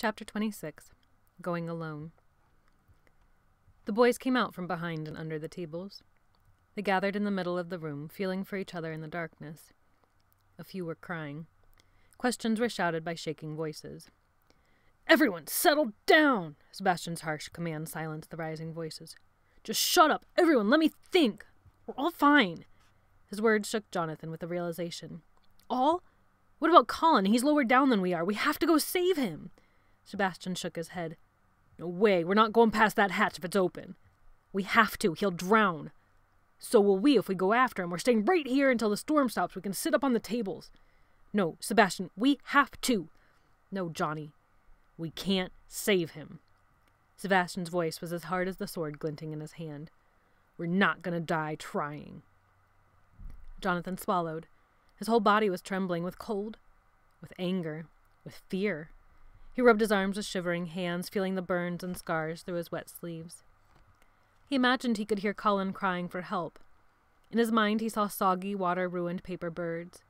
Chapter 26 Going Alone. The boys came out from behind and under the tables. They gathered in the middle of the room, feeling for each other in the darkness. A few were crying. Questions were shouted by shaking voices. Everyone, settle down! Sebastian's harsh command silenced the rising voices. Just shut up, everyone, let me think! We're all fine. His words shook Jonathan with a realization. All? What about Colin? He's lower down than we are. We have to go save him. Sebastian shook his head. No way. We're not going past that hatch if it's open. We have to. He'll drown. So will we if we go after him. We're staying right here until the storm stops. We can sit up on the tables. No, Sebastian, we have to. No, Johnny. We can't save him. Sebastian's voice was as hard as the sword glinting in his hand. We're not going to die trying. Jonathan swallowed. His whole body was trembling with cold, with anger, with fear. He rubbed his arms with shivering hands, feeling the burns and scars through his wet sleeves. He imagined he could hear Colin crying for help. In his mind, he saw soggy, water ruined paper birds,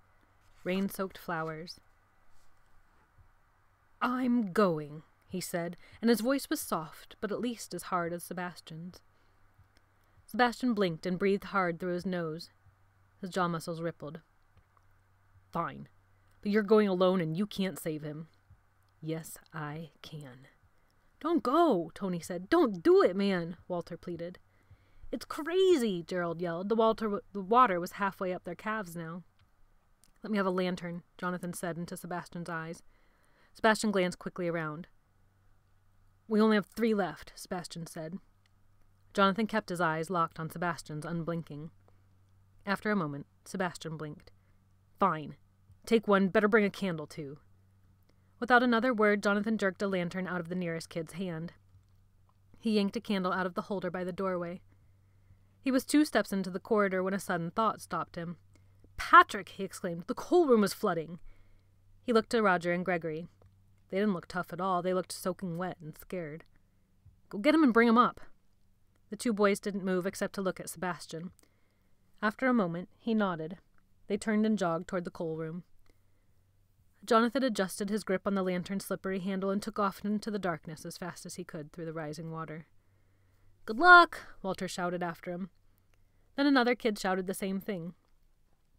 rain soaked flowers. I'm going, he said, and his voice was soft, but at least as hard as Sebastian's. Sebastian blinked and breathed hard through his nose. His jaw muscles rippled. Fine, but you're going alone and you can't save him. Yes, I can. Don't go, Tony said. Don't do it, man, Walter pleaded. It's crazy, Gerald yelled. The, Walter, the water was halfway up their calves now. Let me have a lantern, Jonathan said into Sebastian's eyes. Sebastian glanced quickly around. We only have three left, Sebastian said. Jonathan kept his eyes locked on Sebastian's, unblinking. After a moment, Sebastian blinked. Fine. Take one, better bring a candle, too. Without another word, Jonathan jerked a lantern out of the nearest kid's hand. He yanked a candle out of the holder by the doorway. He was two steps into the corridor when a sudden thought stopped him. Patrick! he exclaimed. The coal room is flooding. He looked to Roger and Gregory. They didn't look tough at all. They looked soaking wet and scared. Go get him and bring him up. The two boys didn't move except to look at Sebastian. After a moment, he nodded. They turned and jogged toward the coal room. Jonathan adjusted his grip on the lantern's slippery handle and took off into the darkness as fast as he could through the rising water. Good luck! Walter shouted after him. Then another kid shouted the same thing.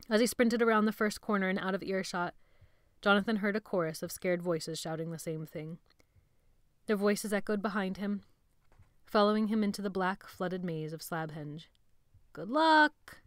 As he sprinted around the first corner and out of earshot, Jonathan heard a chorus of scared voices shouting the same thing. Their voices echoed behind him, following him into the black, flooded maze of Slabhenge. Good luck!